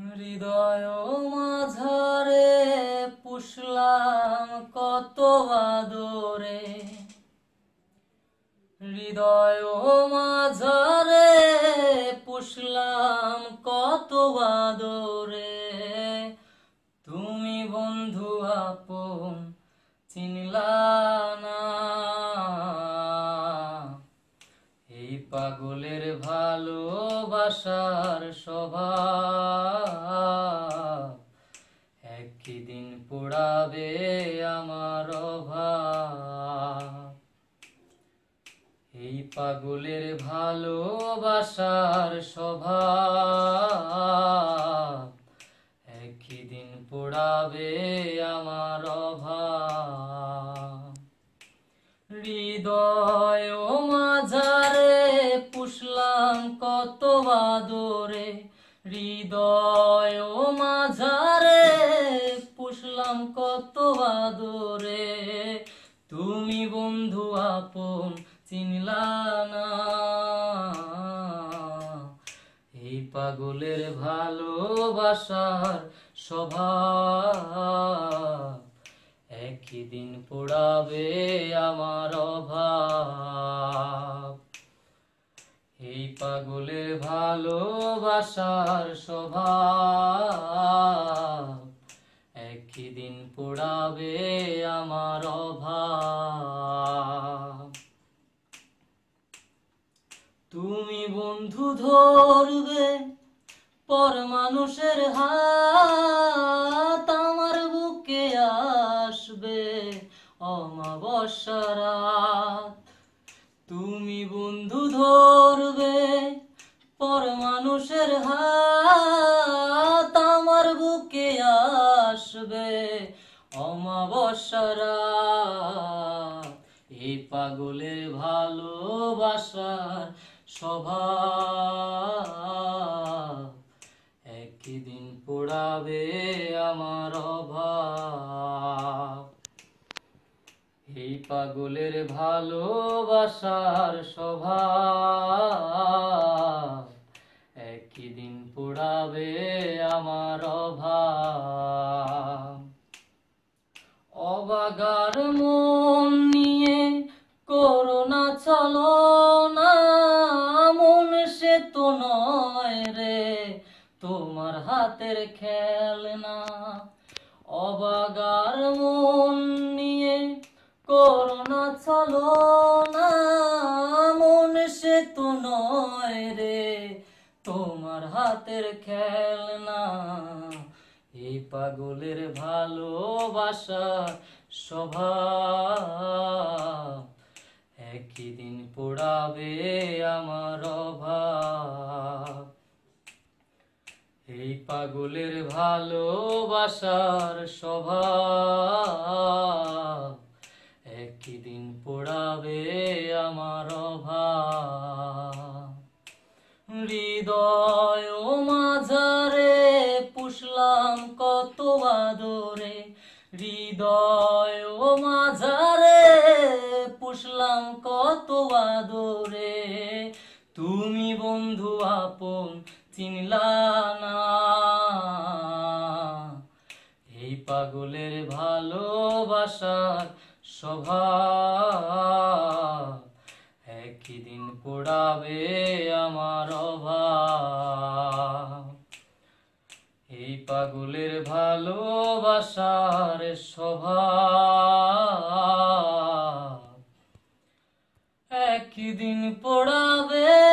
হৃদয় মাঝারে পুষলাম কত আদরে। হৃদয় মাঝারে পুষলাম কত আদরে। তুমি বন্ধু আপন চিনলা না। এই পাগলের ভালোবাসার স্বভাব একই দিন আমার এই পাগলের ভালোবাসার সভা একই দিন পোড়াবে আমার হৃদয় ও মাঝারে পুষলাম কত আদরে। হৃদয় কত আদরে। তুমি বন্ধু আপন, চিনলা না। এই পাগলের ভালোবাসার স্বভাব একই দিন পোড়াবে আমার অভাব। এই পাগলের ভালোবাসার স্বভাব দিন পোড়াবে আমার অভাব। তুমি বন্ধু ধরবে পর মানুষের হাত আমার বুকে আসবে অমাবস্যা রাত। তুমি বন্ধু ধরবে পর মানুষের হাত আসবে অমাবস্যা রাত। এই পাগলের ভালোবাসার সভা একই দিন পোড়াবে আমার অভাব। এই পাগলের ভালোবাসার সভা একই দিন পোড়াবে আমার অভাব। অবাগার মন নিয়ে করোনা চলো না মন সে তো নয় রে তোমার হাতের খেলনা। অবাগার মন নিয়ে করোনা চলো না মন সে তো নয় রে তোমার হাতের খেলনা। এই পাগলের ভালোবাসা স্বভাব একই দিন পোড়াবে আমার অভাব। এই পাগলের ভালোবাসার স্বভাব একই দিন পোড়াবে আমার অভাব। হৃদয় ও মাঝারে পুষলাম কত আদরে, হৃদয় পুষলাম কত আদরে। তুমি বন্ধু আপন চিনলা না। এই পাগলের ভালোবাসার স্বভাব একই দিন পোড়াবে আমার অভাব। এই পাগলের ভালোবাসার স্বভাব দিন পোড়াবে